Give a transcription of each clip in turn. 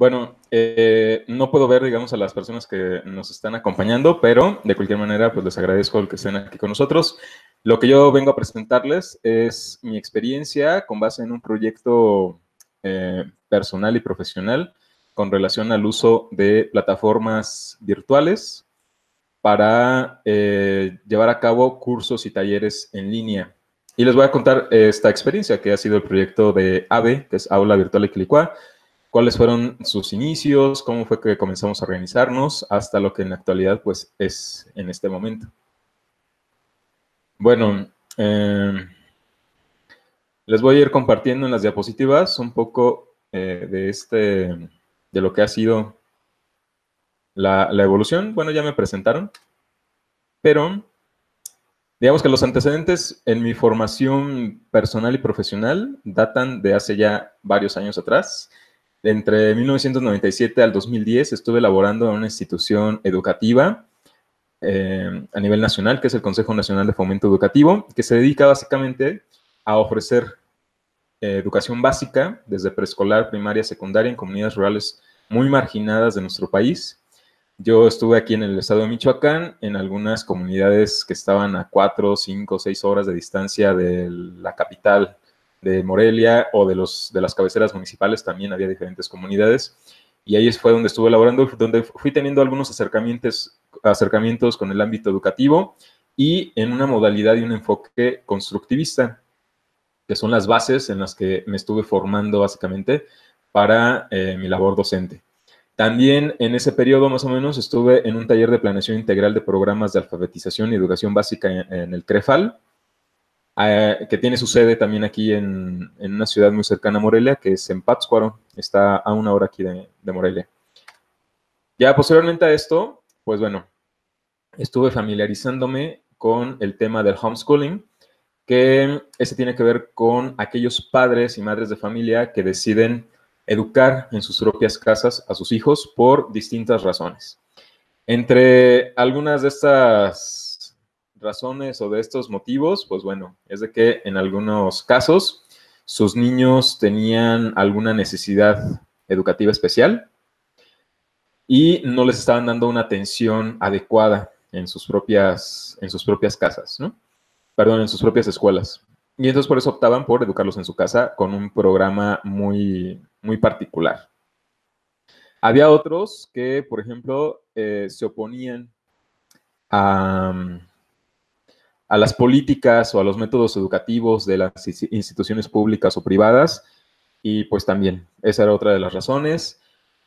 Bueno, eh, no puedo ver, digamos, a las personas que nos están acompañando, pero de cualquier manera, pues les agradezco el que estén aquí con nosotros. Lo que yo vengo a presentarles es mi experiencia con base en un proyecto eh, personal y profesional con relación al uso de plataformas virtuales para eh, llevar a cabo cursos y talleres en línea. Y les voy a contar esta experiencia que ha sido el proyecto de AVE, que es Aula Virtual Equilicua, cuáles fueron sus inicios, cómo fue que comenzamos a organizarnos, hasta lo que en la actualidad pues es en este momento. Bueno, eh, les voy a ir compartiendo en las diapositivas un poco eh, de, este, de lo que ha sido la evolución. Bueno, ya me presentaron, pero digamos que los antecedentes en mi formación personal y profesional datan de hace ya varios años atrás. Entre 1997 al 2010 estuve laborando en una institución educativa eh, a nivel nacional, que es el Consejo Nacional de Fomento Educativo, que se dedica básicamente a ofrecer eh, educación básica desde preescolar, primaria, secundaria en comunidades rurales muy marginadas de nuestro país. Yo estuve aquí en el estado de Michoacán, en algunas comunidades que estaban a 4, 5, 6 horas de distancia de la capital de Morelia o de, los, de las cabeceras municipales, también había diferentes comunidades. Y ahí fue donde estuve elaborando, donde fui teniendo algunos acercamientos, acercamientos con el ámbito educativo y en una modalidad y un enfoque constructivista, que son las bases en las que me estuve formando básicamente para eh, mi labor docente. También en ese periodo más o menos estuve en un taller de planeación integral de programas de alfabetización y educación básica en el CREFAL, eh, que tiene su sede también aquí en, una ciudad muy cercana a Morelia, que es en Pátzcuaro, está a una hora aquí de, Morelia. Ya posteriormente a esto, pues bueno, estuve familiarizándome con el tema del homeschooling, que ese tiene que ver con aquellos padres y madres de familia que deciden educar en sus propias casas a sus hijos por distintas razones. Entre algunas de estas razones o de estos motivos, pues bueno, es de que en algunos casos sus niños tenían alguna necesidad educativa especial y no les estaban dando una atención adecuada en sus propias, en sus propias casas, ¿no? Perdón, en sus propias escuelas. Y entonces por eso optaban por educarlos en su casa con un programa muy, muy particular. Había otros que, por ejemplo, eh, se oponían a, a las políticas o a los métodos educativos de las instituciones públicas o privadas. Y pues también, esa era otra de las razones.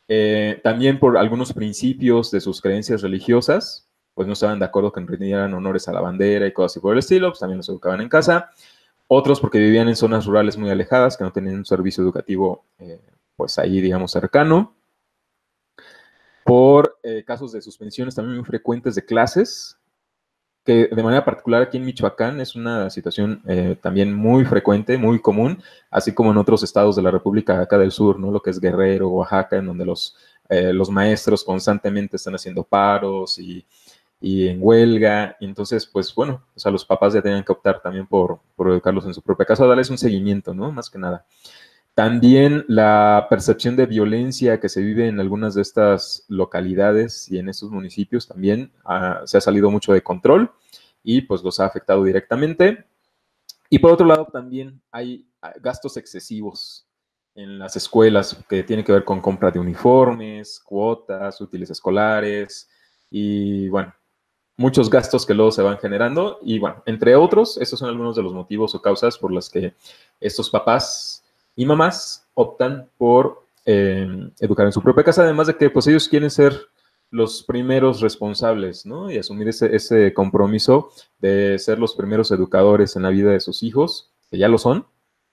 Eh, también por algunos principios de sus creencias religiosas, pues no estaban de acuerdo que rindieran honores a la bandera y cosas así por el estilo, pues también los educaban en casa. Otros porque vivían en zonas rurales muy alejadas, que no tenían un servicio educativo, eh, pues ahí, digamos, cercano. Por eh, casos de suspensiones también muy frecuentes de clases, que de manera particular aquí en Michoacán es una situación eh, también muy frecuente, muy común, así como en otros estados de la República acá del Sur, ¿no? Lo que es Guerrero, Oaxaca, en donde los, eh, los maestros constantemente están haciendo paros y, en huelga. Y entonces, pues bueno, o sea, los papás ya tenían que optar también por, por educarlos en su propia casa, darles un seguimiento, ¿no? Más que nada. También la percepción de violencia que se vive en algunas de estas localidades y en estos municipios también ah, se ha salido mucho de control y pues los ha afectado directamente. Y por otro lado también hay ah, gastos excesivos en las escuelas que tienen que ver con compra de uniformes, cuotas, útiles escolares y bueno, muchos gastos que luego se van generando y bueno, entre otros, estos son algunos de los motivos o causas por las que estos papás y mamás optan por eh, educar en su propia casa, además de que pues ellos quieren ser los primeros responsables, ¿no? Y asumir ese, compromiso de ser los primeros educadores en la vida de sus hijos, que ya lo son,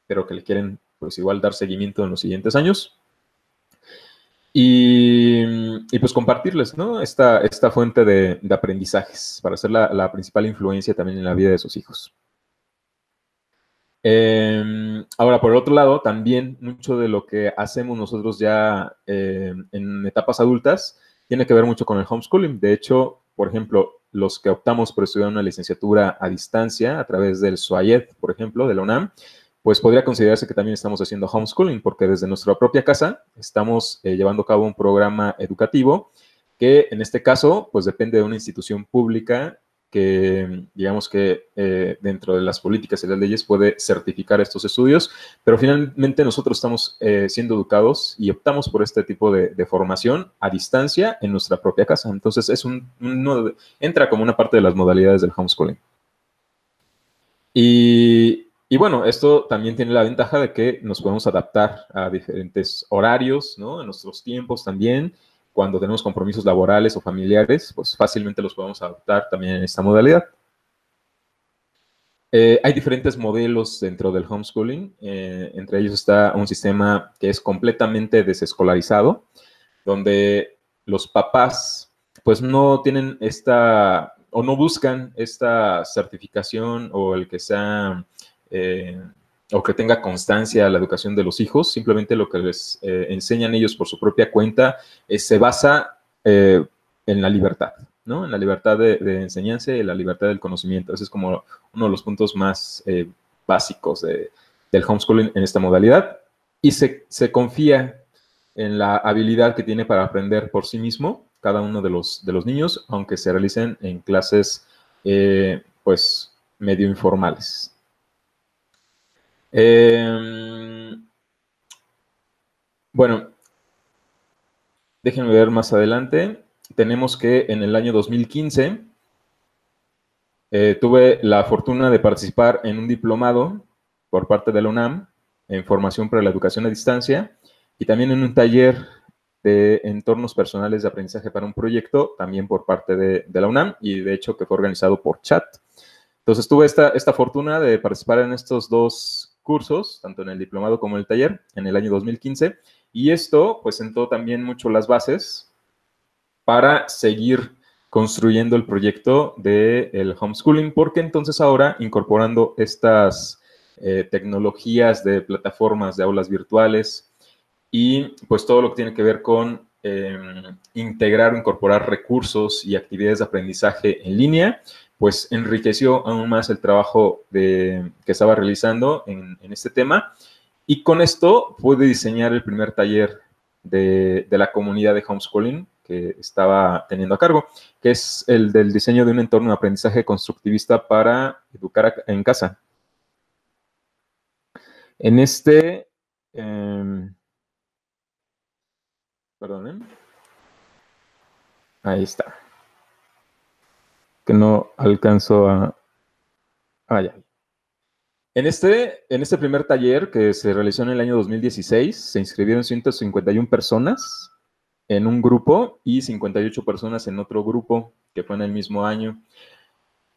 pero que le quieren pues igual dar seguimiento en los siguientes años. Y, pues compartirles, ¿no? Esta, fuente de, aprendizajes para ser la principal influencia también en la vida de sus hijos. Em, ahora, por el otro lado, también mucho de lo que hacemos nosotros ya em, en etapas adultas tiene que ver mucho con el homeschooling. De hecho, por ejemplo, los que optamos por estudiar una licenciatura a distancia a través del SUAYED, por ejemplo, de la UNAM, pues podría considerarse que también estamos haciendo homeschooling, porque desde nuestra propia casa estamos eh, llevando a cabo un programa educativo que en este caso, pues depende de una institución pública que, digamos que eh, dentro de las políticas y las leyes puede certificar estos estudios, pero finalmente nosotros estamos eh, siendo educados y optamos por este tipo de, formación a distancia en nuestra propia casa. Entonces, es un, entra como una parte de las modalidades del homeschooling. Y, y, bueno, esto también tiene la ventaja de que nos podemos adaptar a diferentes horarios, ¿no? Nuestros tiempos también cuando tenemos compromisos laborales o familiares, pues fácilmente los podemos adaptar también en esta modalidad. Eh, hay diferentes modelos dentro del homeschooling. Eh, entre ellos está un sistema que es completamente desescolarizado, donde los papás pues no tienen esta o no buscan esta certificación o el que sea eh, o que tenga constancia la educación de los hijos, simplemente lo que les eh, enseñan ellos por su propia cuenta eh, se basa eh, en la libertad, ¿no? En la libertad de, enseñanza y la libertad del conocimiento. Ese es como uno de los puntos más básicos del homeschooling en esta modalidad. Y se, confía en la habilidad que tiene para aprender por sí mismo cada uno de los niños, aunque se realicen en clases, pues, medio informales. Em, bueno, déjenme ver más adelante. Tenemos que en el año 2015 eh, tuve la fortuna de participar en un diplomado por parte de la UNAM en formación para la educación a distancia y también en un taller de entornos personales de aprendizaje para un proyecto, también por parte de, de la UNAM y de hecho que fue organizado por chat. Entonces tuve esta, esta fortuna de participar en estos dos cursos, tanto en el diplomado como en el taller, en el año 2015. Y esto, pues, sentó también mucho las bases para seguir construyendo el proyecto del homeschooling, porque entonces ahora, incorporando estas eh, tecnologías de plataformas de aulas virtuales y pues todo lo que tiene que ver con em, integrar o incorporar recursos y actividades de aprendizaje en línea, pues enriqueció aún más el trabajo que estaba realizando en, este tema. Y con esto pude diseñar el primer taller de, la comunidad de homeschooling que estaba teniendo a cargo, que es el del diseño de un entorno de aprendizaje constructivista para educar en casa. En este... Eh, perdonen. Ahí está no alcanzó a... Ah, ya. En este, en este primer taller que se realizó en el año 2016, se inscribieron 151 personas en un grupo y 58 personas en otro grupo, que fue en el mismo año.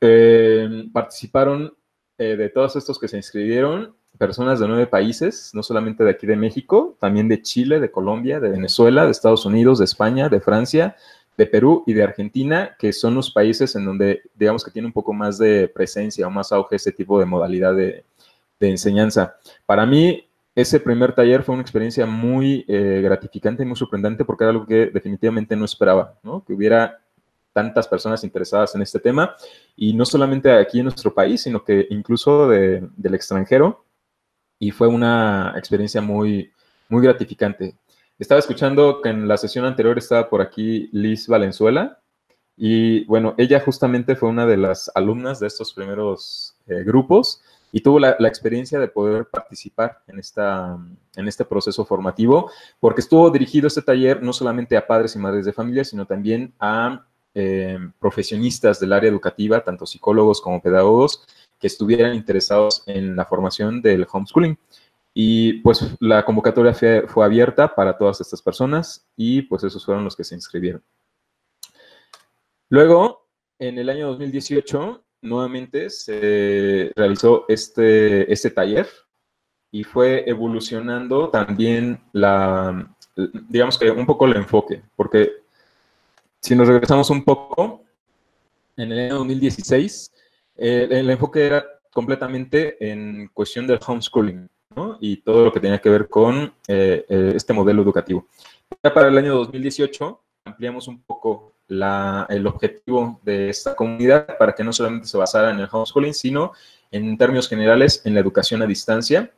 Eh, participaron eh, de todos estos que se inscribieron personas de nueve países, no solamente de aquí de México, también de Chile, de Colombia, de Venezuela, de Estados Unidos, de España, de Francia, de Perú y de Argentina, que son los países en donde, digamos que tiene un poco más de presencia o más auge este tipo de modalidad de, enseñanza. Para mí, ese primer taller fue una experiencia muy eh, gratificante y muy sorprendente porque era algo que definitivamente no esperaba, ¿no? Que hubiera tantas personas interesadas en este tema y no solamente aquí en nuestro país, sino que incluso del extranjero. Y fue una experiencia muy, muy gratificante. Estaba escuchando que en la sesión anterior estaba por aquí Liz Valenzuela y bueno, ella justamente fue una de las alumnas de estos primeros eh, grupos y tuvo la, experiencia de poder participar en, esta, en este proceso formativo porque estuvo dirigido este taller no solamente a padres y madres de familia, sino también a eh, profesionistas del área educativa, tanto psicólogos como pedagogos, que estuvieran interesados en la formación del homeschooling. Y pues la convocatoria fue, abierta para todas estas personas y pues esos fueron los que se inscribieron. Luego, en el año 2018, nuevamente se realizó este, este taller y fue evolucionando también la, digamos que un poco el enfoque, porque si nos regresamos un poco, en el año 2016, el enfoque era completamente en cuestión del homeschooling y todo lo que tenía que ver con eh, eh, este modelo educativo. Ya para el año 2018 ampliamos un poco el objetivo de esta comunidad para que no solamente se basara en el homeschooling, sino en términos generales en la educación a distancia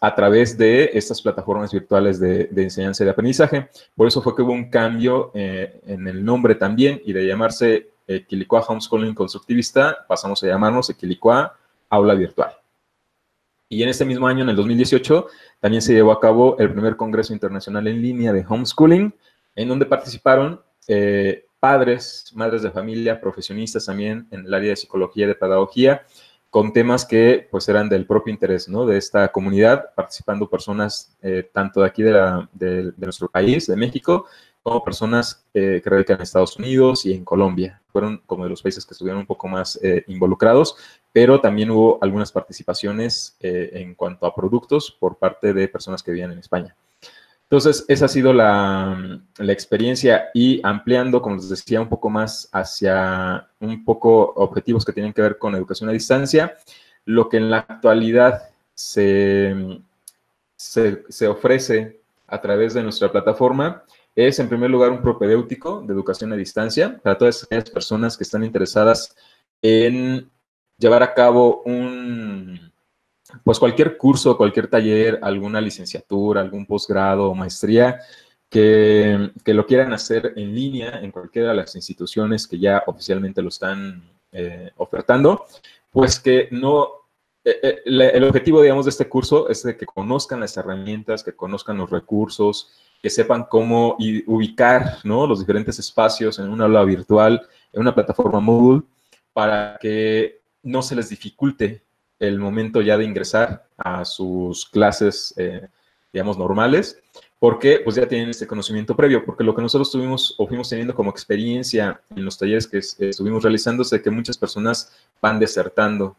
a través de estas plataformas virtuales de, enseñanza y de aprendizaje. Por eso fue que hubo un cambio eh, en el nombre también y de llamarse Equilicua Homeschooling Constructivista pasamos a llamarnos Equilicua Aula Virtual. Y en este mismo año, en el 2018, también se llevó a cabo el primer Congreso Internacional en línea de Homeschooling, en donde participaron eh, padres, madres de familia, profesionistas también en el área de psicología y de pedagogía, con temas que pues eran del propio interés ¿no? de esta comunidad, participando personas eh, tanto de aquí de, nuestro país, de México, como personas eh, que radican en Estados Unidos y en Colombia. Fueron como de los países que estuvieron un poco más eh, involucrados, pero también hubo algunas participaciones en cuanto a productos por parte de personas que vivían en España. Entonces, esa ha sido la, experiencia y ampliando, como les decía, un poco más hacia un poco objetivos que tienen que ver con educación a distancia, lo que en la actualidad se, se, ofrece a través de nuestra plataforma es, en primer lugar, un propedéutico de educación a distancia para todas aquellas personas que están interesadas en llevar a cabo un pues cualquier curso, cualquier taller, alguna licenciatura, algún posgrado o maestría que, lo quieran hacer en línea en cualquiera de las instituciones que ya oficialmente lo están eh, ofertando, pues que no, eh, eh, el objetivo, digamos, de este curso es de que conozcan las herramientas, que conozcan los recursos, que sepan cómo ubicar los diferentes espacios en una aula virtual, en una plataforma Moodle, para que no se les dificulte el momento ya de ingresar a sus clases, eh, digamos, normales, porque pues ya tienen este conocimiento previo, porque lo que nosotros tuvimos o fuimos teniendo como experiencia en los talleres que estuvimos realizando es que muchas personas van desertando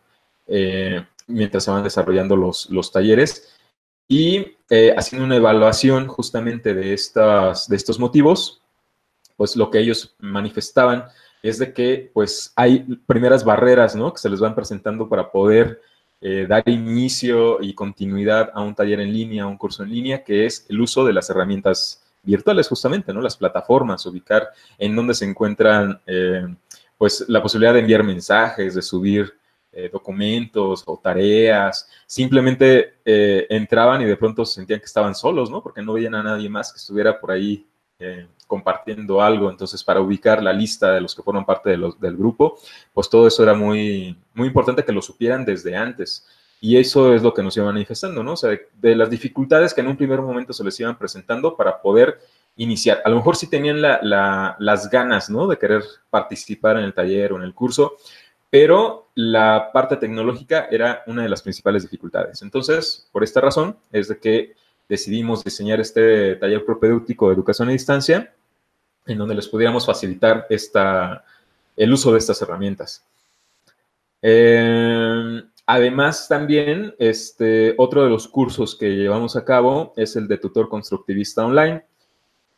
eh, mientras se van desarrollando los, los talleres y eh, haciendo una evaluación justamente de, estas, de estos motivos, pues lo que ellos manifestaban es de que pues hay primeras barreras, ¿no? Que se les van presentando para poder eh, dar inicio y continuidad a un taller en línea, a un curso en línea, que es el uso de las herramientas virtuales justamente, ¿no? Las plataformas, ubicar en dónde se encuentran, eh, pues, la posibilidad de enviar mensajes, de subir eh, documentos o tareas, simplemente entraban y de pronto se sentían que estaban solos, ¿no? Porque no veían a nadie más que estuviera por ahí eh, compartiendo algo, entonces para ubicar la lista de los que forman parte de los, del grupo, pues todo eso era muy, muy importante que lo supieran desde antes. Y eso es lo que nos iba manifestando, ¿no? O sea, de, las dificultades que en un primer momento se les iban presentando para poder iniciar. A lo mejor sí tenían las ganas, ¿no? De querer participar en el taller o en el curso, pero la parte tecnológica era una de las principales dificultades. Entonces, por esta razón, es de que decidimos diseñar este taller propedéutico de educación a distancia, en donde les pudiéramos facilitar esta, el uso de estas herramientas. Eh, además, también, este, otro de los cursos que llevamos a cabo es el de tutor constructivista online,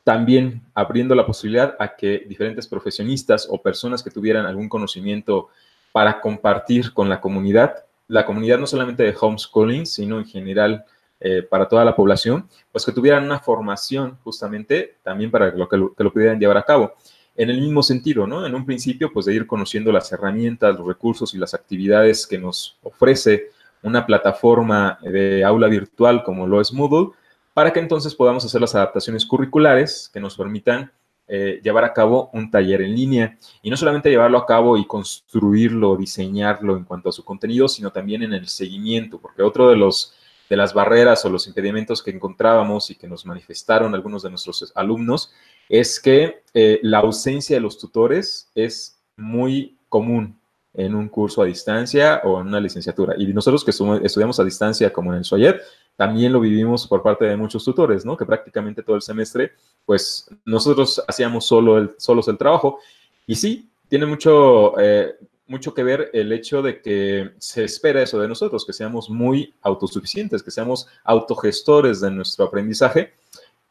también abriendo la posibilidad a que diferentes profesionistas o personas que tuvieran algún conocimiento para compartir con la comunidad, la comunidad no solamente de homeschooling, sino en general eh, para toda la población, pues que tuvieran una formación justamente también para lo que, lo que lo pudieran llevar a cabo. En el mismo sentido, ¿no? En un principio, pues de ir conociendo las herramientas, los recursos y las actividades que nos ofrece una plataforma de aula virtual como lo es Moodle, para que entonces podamos hacer las adaptaciones curriculares que nos permitan eh, llevar a cabo un taller en línea. Y no solamente llevarlo a cabo y construirlo, diseñarlo en cuanto a su contenido, sino también en el seguimiento, porque otro de los de las barreras o los impedimentos que encontrábamos y que nos manifestaron algunos de nuestros alumnos es que eh, la ausencia de los tutores es muy común en un curso a distancia o en una licenciatura. Y nosotros que estudiamos a distancia, como en el SOYET, también lo vivimos por parte de muchos tutores, ¿no? Que prácticamente todo el semestre, pues nosotros hacíamos solo el, solos el trabajo. Y sí, tiene mucho, eh, mucho que ver el hecho de que se espera eso de nosotros, que seamos muy autosuficientes, que seamos autogestores de nuestro aprendizaje,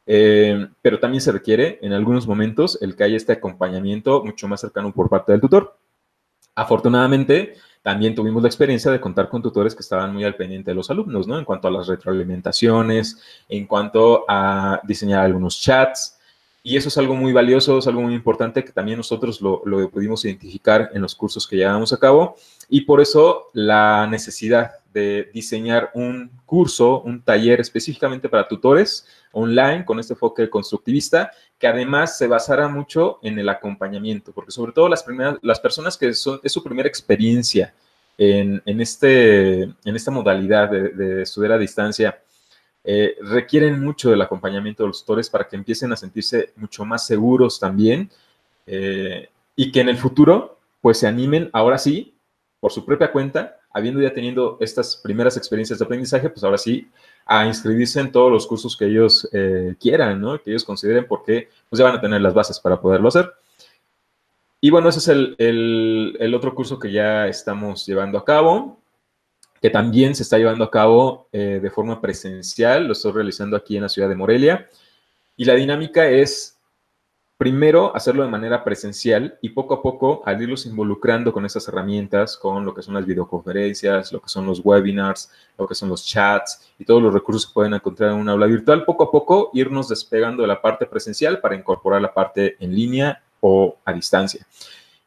eh, pero también se requiere en algunos momentos el que haya este acompañamiento mucho más cercano por parte del tutor. Afortunadamente, también tuvimos la experiencia de contar con tutores que estaban muy al pendiente de los alumnos, ¿no? En cuanto a las retroalimentaciones, en cuanto a diseñar algunos chats, Y eso es algo muy valioso, es algo muy importante que también nosotros lo, lo pudimos identificar en los cursos que llevamos a cabo. Y por eso la necesidad de diseñar un curso, un taller específicamente para tutores online con este enfoque constructivista, que además se basara mucho en el acompañamiento, porque sobre todo las, primeras, las personas que son, es su primera experiencia en, en, este, en esta modalidad de, de estudiar a distancia, eh, requieren mucho del acompañamiento de los tutores para que empiecen a sentirse mucho más seguros también eh, y que en el futuro pues se animen ahora sí por su propia cuenta, habiendo ya tenido estas primeras experiencias de aprendizaje, pues ahora sí a inscribirse en todos los cursos que ellos eh, quieran, ¿no? que ellos consideren porque pues ya van a tener las bases para poderlo hacer. Y bueno, ese es el, el, otro curso que ya estamos llevando a cabo que también se está llevando a cabo eh, de forma presencial, lo estoy realizando aquí en la ciudad de Morelia. Y la dinámica es, primero, hacerlo de manera presencial y poco a poco, al irlos involucrando con esas herramientas, con lo que son las videoconferencias, lo que son los webinars, lo que son los chats y todos los recursos que pueden encontrar en un aula virtual, poco a poco irnos despegando de la parte presencial para incorporar la parte en línea o a distancia.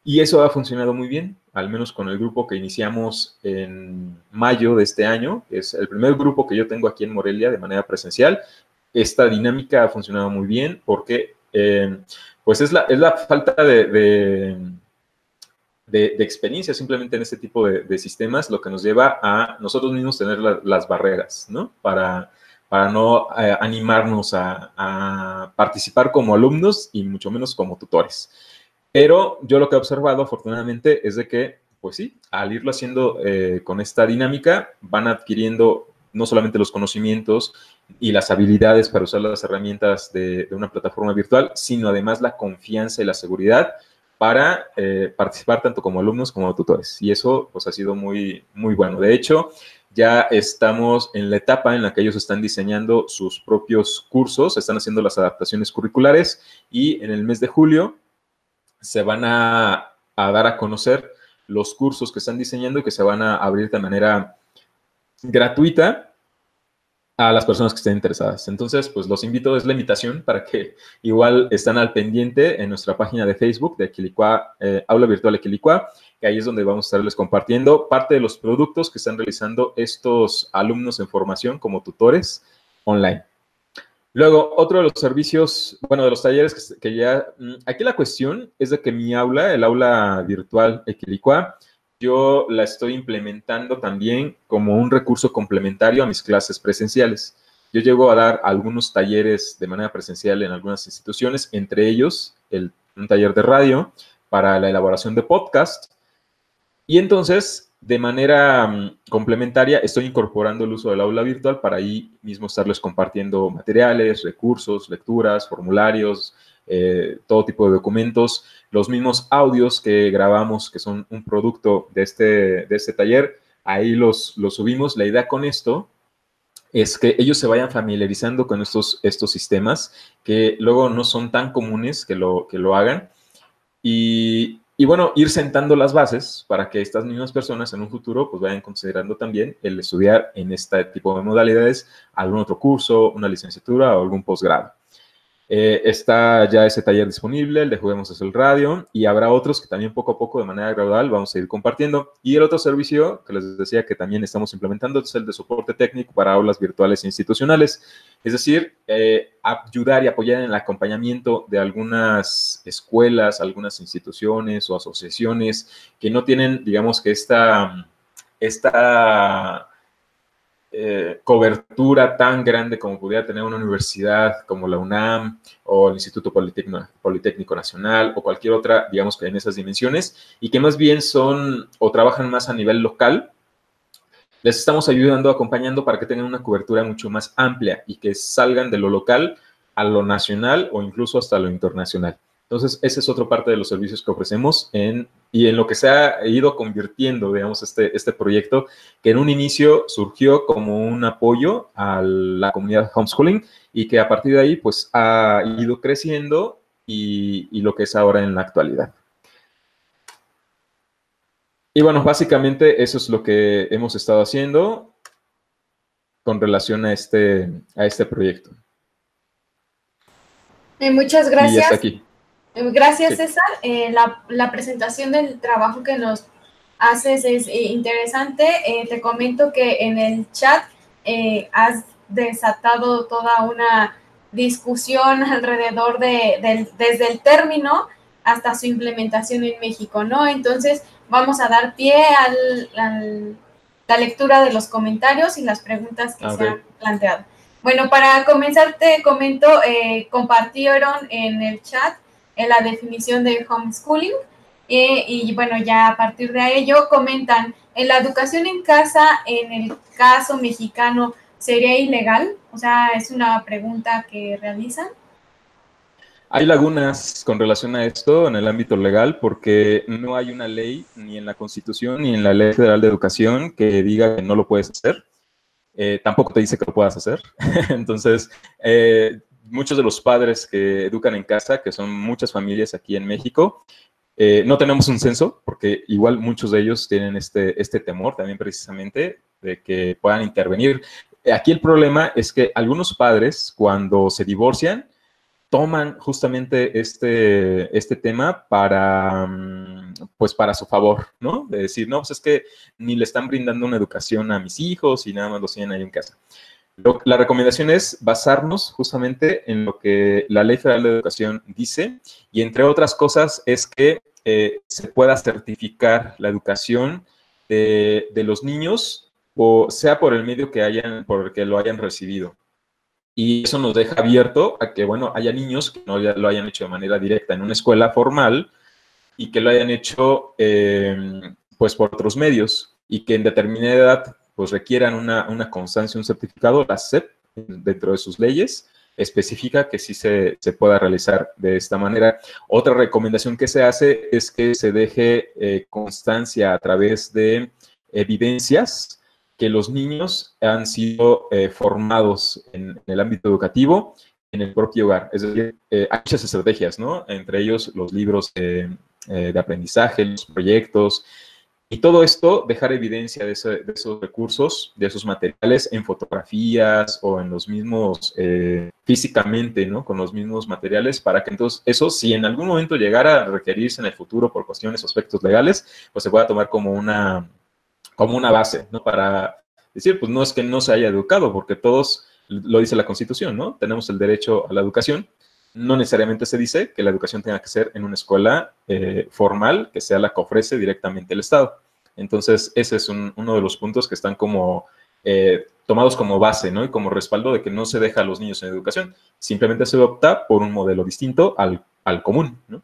Y eso ha funcionado muy bien, al menos con el grupo que iniciamos en mayo de este año, que es el primer grupo que yo tengo aquí en Morelia de manera presencial. Esta dinámica ha funcionado muy bien porque eh, pues es la, es la falta de, de, experiencia simplemente en este tipo de, sistemas lo que nos lleva a nosotros mismos tener las barreras, ¿no? Para, para no eh, animarnos a, participar como alumnos y mucho menos como tutores. Pero yo lo que he observado, afortunadamente, es de que, pues sí, al irlo haciendo eh, con esta dinámica, van adquiriendo no solamente los conocimientos y las habilidades para usar las herramientas de, una plataforma virtual, sino además la confianza y la seguridad para eh, participar tanto como alumnos como tutores. Y eso pues ha sido muy, muy bueno. De hecho, ya estamos en la etapa en la que ellos están diseñando sus propios cursos, están haciendo las adaptaciones curriculares y en el mes de julio se van a, dar a conocer los cursos que están diseñando y que se van a abrir de manera gratuita a las personas que estén interesadas. Entonces, pues los invito, es la invitación para que igual están al pendiente en nuestra página de Facebook de Equilicua, eh, Aula Virtual Equilicua, que ahí es donde vamos a estarles compartiendo parte de los productos que están realizando estos alumnos en formación como tutores online. Luego, otro de los servicios, bueno, de los talleres que, ya, mm, aquí la cuestión es de que mi aula, el aula virtual Equilicua, yo la estoy implementando también como un recurso complementario a mis clases presenciales. Yo llego a dar algunos talleres de manera presencial en algunas instituciones, entre ellos el, un taller de radio para la elaboración de podcast. Y entonces de manera mm, complementaria, estoy incorporando el uso del aula virtual para ahí mismo estarles compartiendo materiales, recursos, lecturas, formularios, eh, todo tipo de documentos, los mismos audios que grabamos, que son un producto de este, de este taller, ahí los, los subimos. La idea con esto es que ellos se vayan familiarizando con estos, estos sistemas que luego no son tan comunes que lo, que lo hagan. Y, y bueno, ir sentando las bases para que estas mismas personas en un futuro pues vayan considerando también el estudiar en este tipo de modalidades algún otro curso, una licenciatura o algún posgrado. Eh, está ya ese taller disponible, el de Juguemos es el Radio, y habrá otros que también poco a poco, de manera gradual, vamos a ir compartiendo. Y el otro servicio que les decía que también estamos implementando es el de soporte técnico para aulas virtuales e institucionales. Es decir, eh, ayudar y apoyar en el acompañamiento de algunas escuelas, algunas instituciones o asociaciones que no tienen, digamos que esta, esta eh, cobertura tan grande como pudiera tener una universidad como la UNAM o el Instituto Politécnico, Politécnico Nacional o cualquier otra, digamos que en esas dimensiones, y que más bien son o trabajan más a nivel local, les estamos ayudando, acompañando para que tengan una cobertura mucho más amplia y que salgan de lo local a lo nacional o incluso hasta lo internacional. Entonces, ese es otra parte de los servicios que ofrecemos en, y en lo que se ha ido convirtiendo, digamos, este, este proyecto, que en un inicio surgió como un apoyo a la comunidad homeschooling y que a partir de ahí, pues, ha ido creciendo y, y lo que es ahora en la actualidad. Y bueno, básicamente eso es lo que hemos estado haciendo con relación a este, a este proyecto. Eh, muchas gracias. aquí. Eh, gracias, César. Eh, la, presentación del trabajo que nos haces es interesante. te comento que en el chat has desatado toda una discusión alrededor de, desde el término hasta su implementación en México, ¿no? Entonces, vamos a dar pie a la lectura de los comentarios y las preguntas que se han planteado. Bueno, para comenzar te comento, eh, compartieron en el chat en la definición de homeschooling eh, y bueno, ya a partir de ello comentan, en la educación en casa, en el caso mexicano, ¿sería ilegal? O sea, es una pregunta que realizan. Hay lagunas con relación a esto en el ámbito legal porque no hay una ley ni en la Constitución ni en la Ley Federal de Educación que diga que no lo puedes hacer. Eh, tampoco te dice que lo puedas hacer. Entonces, eh, muchos de los padres que educan en casa, que son muchas familias aquí en México, eh, no tenemos un censo porque igual muchos de ellos tienen este, este temor también precisamente de que puedan intervenir. Aquí el problema es que algunos padres cuando se divorcian, toman justamente este, este tema para, mm, pues para su favor, ¿no? De decir, no, pues es que ni le están brindando una educación a mis hijos y nada más los tienen ahí en casa. La recomendación es basarnos justamente en lo que la Ley Federal de Educación dice y entre otras cosas es que eh, se pueda certificar la educación de, los niños, o sea por el medio que hayan, por el que lo hayan recibido. Y eso nos deja abierto a que, bueno, haya niños que no lo hayan hecho de manera directa en una escuela formal y que lo hayan hecho, em, pues, por otros medios y que en determinada edad, pues, requieran una, una constancia, un certificado, la SEP, dentro de sus leyes, especifica que sí se, se, pueda realizar de esta manera. Otra recomendación que se hace es que se deje eh, constancia a través de evidencias que los niños han sido eh, formados en, el ámbito educativo en el propio hogar. Es decir, eh, hay muchas estrategias, ¿no? Entre ellos los libros eh, de aprendizaje, los proyectos, y todo esto, dejar evidencia de, esos recursos, de esos materiales en fotografías o en los mismos, físicamente, ¿no? Con los mismos materiales, para que entonces eso, si en algún momento llegara a requerirse en el futuro por cuestiones o aspectos legales, pues se pueda tomar como una, como una base, ¿no? Para decir, pues no es que no se haya educado, porque todos, lo dice la Constitución, ¿no? Tenemos el derecho a la educación. No necesariamente se dice que la educación tenga que ser en una escuela eh, formal, que sea la que ofrece directamente el Estado. Entonces, ese es uno de los puntos que están como eh, tomados como base, ¿no? Y como respaldo de que no se deja a los niños en educación. Simplemente se opta por un modelo distinto al, al común, ¿no?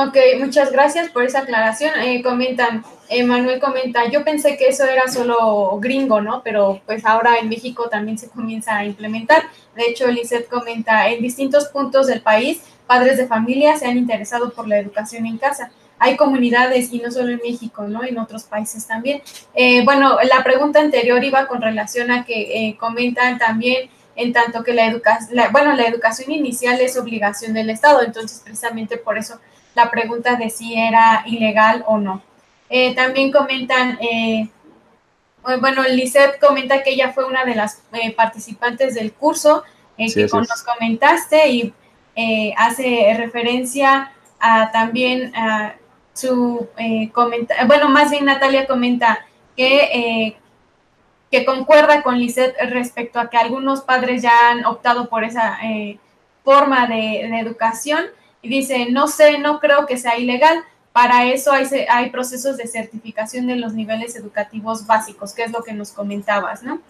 Ok, muchas gracias por esa aclaración. Eh, comentan, Manuel comenta, yo pensé que eso era solo gringo, ¿no? Pero pues ahora en México también se comienza a implementar. De hecho, Lizeth comenta, en distintos puntos del país, padres de familia se han interesado por la educación en casa. Hay comunidades, y no solo en México, ¿no? En otros países también. Eh, bueno, la pregunta anterior iba con relación a que eh, comentan también en tanto que la educación, bueno, la educación inicial es obligación del Estado, entonces precisamente por eso la pregunta de si era ilegal o no. Eh, también comentan, eh, bueno, Lisette comenta que ella fue una de las eh, participantes del curso que nos comentaste y hace referencia a también a su comentario, bueno, más bien Natalia comenta que, que concuerda con Lisette respecto a que algunos padres ya han optado por esa forma de, de educación y dice, no sé, no creo que sea ilegal. Para eso hay, hay procesos de certificación de los niveles educativos básicos, que es lo que nos comentabas, ¿no?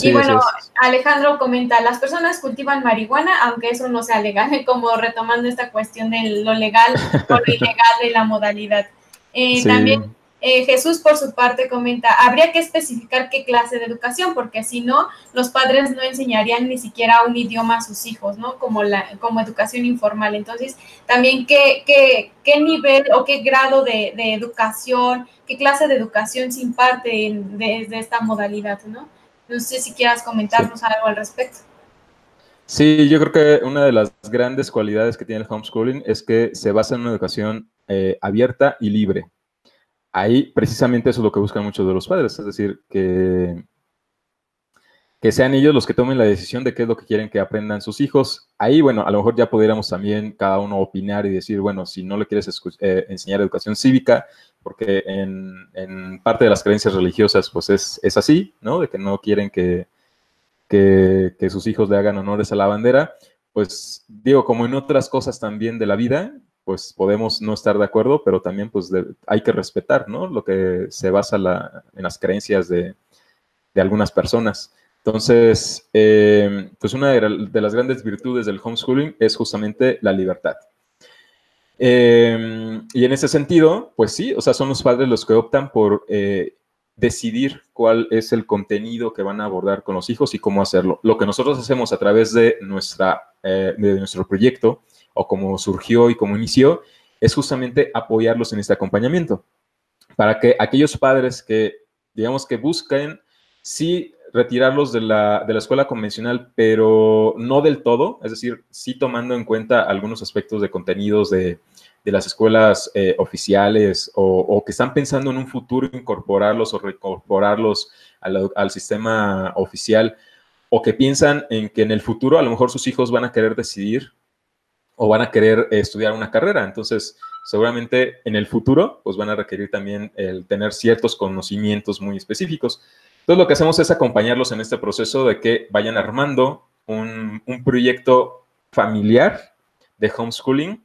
y bueno, Alejandro comenta, las personas cultivan marihuana, aunque eso no sea legal, como retomando esta cuestión de lo legal o lo ilegal de la modalidad. Eh, también eh, Jesús, por su parte, comenta, habría que especificar qué clase de educación, porque si no, los padres no enseñarían ni siquiera un idioma a sus hijos, ¿no? Como, la, como educación informal. Entonces, también qué, qué, qué nivel o qué grado de, educación, qué clase de educación se imparte desde esta modalidad, ¿no? No sé si quieras comentarnos algo al respecto. Sí, yo creo que una de las grandes cualidades que tiene el homeschooling es que se basa en una educación eh, abierta y libre ahí precisamente eso es lo que buscan muchos de los padres, es decir, que, que sean ellos los que tomen la decisión de qué es lo que quieren que aprendan sus hijos. Ahí, bueno, a lo mejor ya pudiéramos también cada uno opinar y decir, bueno, si no le quieres eh, enseñar educación cívica, porque en, parte de las creencias religiosas, pues es, es así, ¿no? De que no quieren que, que, sus hijos le hagan honores a la bandera, pues digo, como en otras cosas también de la vida, pues podemos no estar de acuerdo, pero también pues hay que respetar, ¿no? Lo que se basa en las creencias de, de algunas personas. Entonces, eh, pues una de, las grandes virtudes del homeschooling es justamente la libertad. Eh, y en ese sentido, pues sí, o sea, son los padres los que optan por eh, decidir cuál es el contenido que van a abordar con los hijos y cómo hacerlo. Lo que nosotros hacemos a través de, nuestra, de nuestro proyecto o cómo surgió y cómo inició, es justamente apoyarlos en este acompañamiento, para que aquellos padres que, digamos, que busquen, sí retirarlos de la, escuela convencional, pero no del todo, es decir, sí tomando en cuenta algunos aspectos de contenidos de, las escuelas eh, oficiales o, que están pensando en un futuro incorporarlos o reincorporarlos al, sistema oficial o que piensan en que en el futuro a lo mejor sus hijos van a querer decidir o van a querer estudiar una carrera. Entonces, seguramente en el futuro, pues van a requerir también el tener ciertos conocimientos muy específicos. Entonces, lo que hacemos es acompañarlos en este proceso de que vayan armando un, proyecto familiar de homeschooling,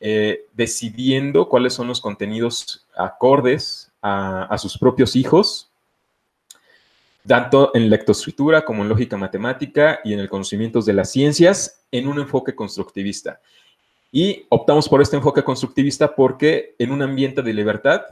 eh, decidiendo cuáles son los contenidos acordes a, sus propios hijos, tanto en lectoescritura como en lógica matemática y en el conocimiento de las ciencias, en un enfoque constructivista. Y optamos por este enfoque constructivista porque en un ambiente de libertad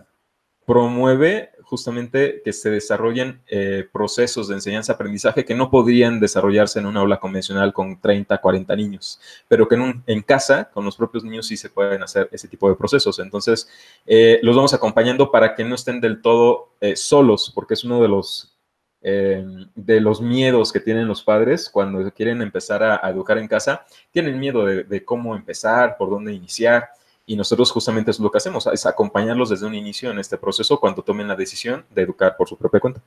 promueve justamente que se desarrollen eh, procesos de enseñanza-aprendizaje que no podrían desarrollarse en una aula convencional con 30, 40 niños, pero que en, casa, con los propios niños, sí se pueden hacer ese tipo de procesos. Entonces, eh, los vamos acompañando para que no estén del todo eh, solos, porque es uno de los, de los miedos que tienen los padres cuando quieren empezar a, educar en casa. Tienen miedo de cómo empezar, por dónde iniciar. Y nosotros justamente es lo que hacemos, es acompañarlos desde un inicio en este proceso cuando tomen la decisión de educar por su propia cuenta.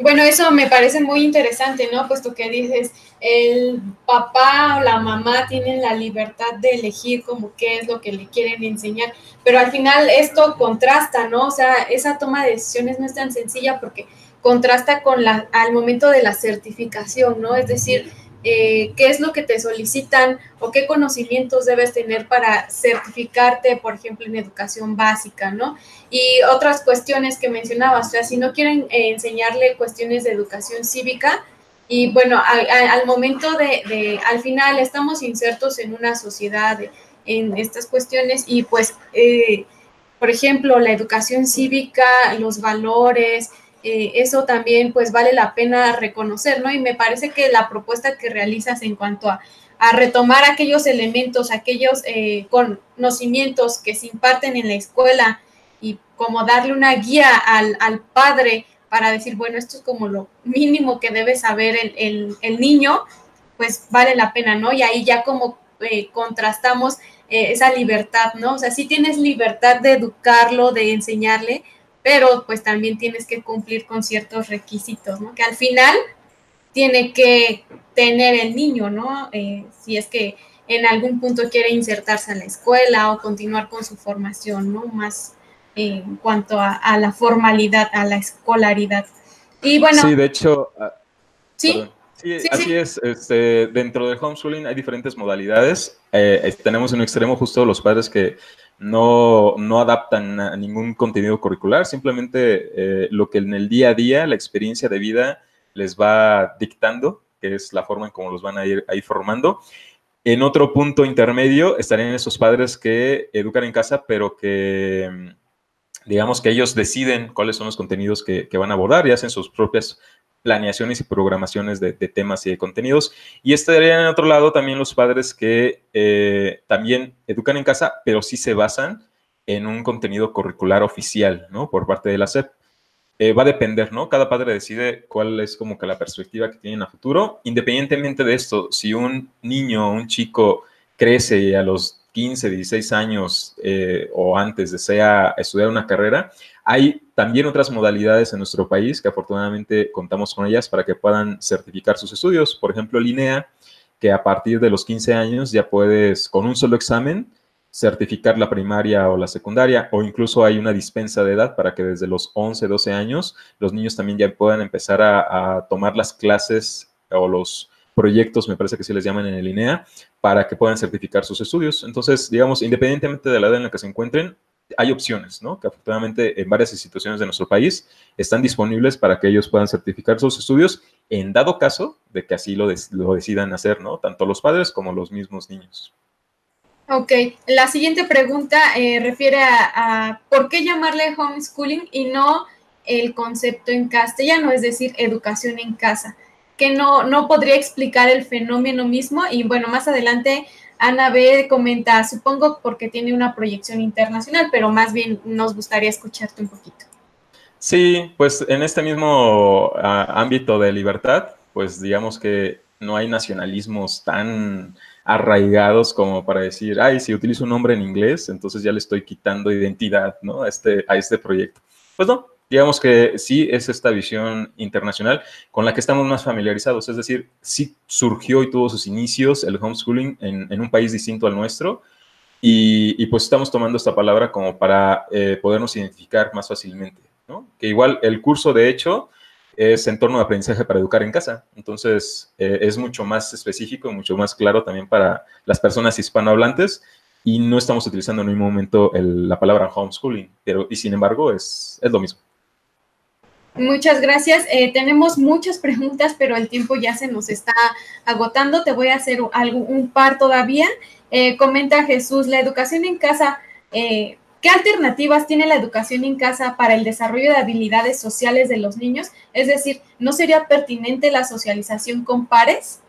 Bueno, eso me parece muy interesante, ¿no? Puesto que dices, el papá o la mamá tienen la libertad de elegir como qué es lo que le quieren enseñar, pero al final esto contrasta, ¿no? O sea, esa toma de decisiones no es tan sencilla porque contrasta con la, al momento de la certificación, ¿no? Es decir, eh, qué es lo que te solicitan o qué conocimientos debes tener para certificarte, por ejemplo, en educación básica, ¿no? Y otras cuestiones que mencionabas, o sea, si no quieren eh, enseñarle cuestiones de educación cívica, y bueno, al, momento de, al final estamos insertos en una sociedad en estas cuestiones y pues, eh, por ejemplo, la educación cívica, los valores, eh, eso también pues vale la pena reconocer, ¿no? Y me parece que la propuesta que realizas en cuanto a, retomar aquellos elementos, aquellos eh, conocimientos que se imparten en la escuela y como darle una guía al, padre para decir, bueno, esto es como lo mínimo que debe saber el, niño, pues vale la pena, ¿no? Y ahí ya como eh, contrastamos esa libertad, ¿no? O sea, si tienes libertad de educarlo, de enseñarle, pero pues también tienes que cumplir con ciertos requisitos, ¿no? Que al final tiene que tener el niño, ¿no? Eh, si es que en algún punto quiere insertarse en la escuela o continuar con su formación, ¿no? Más en cuanto a, la formalidad, a la escolaridad. Y bueno. Sí, de hecho. Ah, sí. Sí, así es. Este, dentro del homeschooling hay diferentes modalidades. Eh, tenemos en un extremo justo los padres que no, no adaptan a ningún contenido curricular, simplemente eh, lo que en el día a día, la experiencia de vida les va dictando, que es la forma en cómo los van a ir, formando. En otro punto intermedio estarían esos padres que educan en casa, pero que digamos que ellos deciden cuáles son los contenidos que, que van a abordar y hacen sus propias planeaciones y programaciones de, temas y de contenidos. Y estarían en otro lado también los padres que eh, también educan en casa, pero sí se basan en un contenido curricular oficial, ¿no? Por parte de la SEP. Eh, va a depender, ¿no? Cada padre decide cuál es como que la perspectiva que tienen a futuro. Independientemente de esto, si un niño o un chico crece a los 15, 16 años eh, o antes desea estudiar una carrera, hay también otras modalidades en nuestro país que afortunadamente contamos con ellas para que puedan certificar sus estudios. Por ejemplo, Linea, que a partir de los 15 años ya puedes, con un solo examen, certificar la primaria o la secundaria, o incluso hay una dispensa de edad para que desde los 11, 12 años los niños también ya puedan empezar a, tomar las clases o los proyectos, me parece que se les llaman en el para que puedan certificar sus estudios. Entonces, digamos, independientemente de la edad en la que se encuentren, hay opciones, ¿no? Que afortunadamente en varias instituciones de nuestro país están disponibles para que ellos puedan certificar sus estudios en dado caso de que así lo, lo decidan hacer, ¿no? Tanto los padres como los mismos niños. Ok, la siguiente pregunta eh, refiere a, por qué llamarle homeschooling y no el concepto en castellano, es decir, educación en casa, que no, no podría explicar el fenómeno mismo y bueno, más adelante Ana B comenta, supongo porque tiene una proyección internacional, pero más bien nos gustaría escucharte un poquito. Sí, pues en este mismo ah, ámbito de libertad, pues digamos que no hay nacionalismos tan arraigados como para decir, ay, si utilizo un nombre en inglés, entonces ya le estoy quitando identidad ¿no? a, este, a este proyecto. Pues no, digamos que sí es esta visión internacional con la que estamos más familiarizados, es decir, sí surgió y tuvo sus inicios el homeschooling en, un país distinto al nuestro y, pues estamos tomando esta palabra como para eh, podernos identificar más fácilmente, ¿no? Que igual el curso, de hecho, es entorno de aprendizaje para educar en casa. Entonces, eh, es mucho más específico, mucho más claro también para las personas hispanohablantes y no estamos utilizando en ningún momento la palabra homeschooling, pero y sin embargo es, es lo mismo. Muchas gracias. Eh, tenemos muchas preguntas, pero el tiempo ya se nos está agotando. Te voy a hacer algo, un par todavía. Eh, comenta Jesús, la educación en casa ¿Qué alternativas tiene la educación en casa para el desarrollo de habilidades sociales de los niños? Es decir, ¿no sería pertinente la socialización con pares?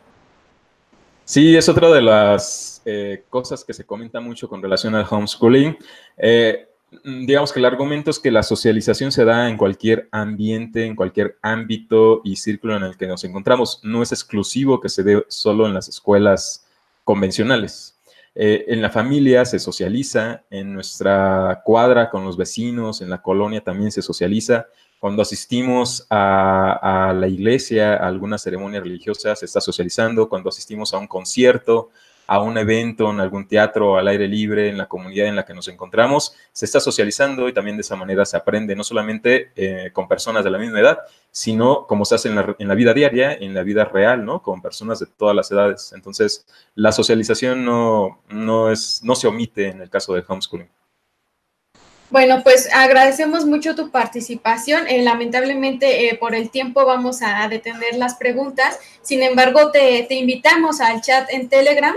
Sí, es otra de las eh, cosas que se comenta mucho con relación al homeschooling. Eh, digamos que el argumento es que la socialización se da en cualquier ambiente, en cualquier ámbito y círculo en el que nos encontramos. No es exclusivo que se dé solo en las escuelas convencionales. Eh, en la familia se socializa, en nuestra cuadra con los vecinos, en la colonia también se socializa. Cuando asistimos a, a la iglesia, a alguna ceremonia religiosa, se está socializando. Cuando asistimos a un concierto, a un evento, en algún teatro al aire libre, en la comunidad en la que nos encontramos, se está socializando y también de esa manera se aprende, no solamente eh, con personas de la misma edad, sino como se hace en la, en la, vida diaria, en la vida real, ¿no? Con personas de todas las edades. Entonces, la socialización no, no, es, no se omite en el caso del homeschooling. Bueno, pues agradecemos mucho tu participación. Eh, lamentablemente eh, por el tiempo vamos a detener las preguntas. Sin embargo, te, te invitamos al chat en Telegram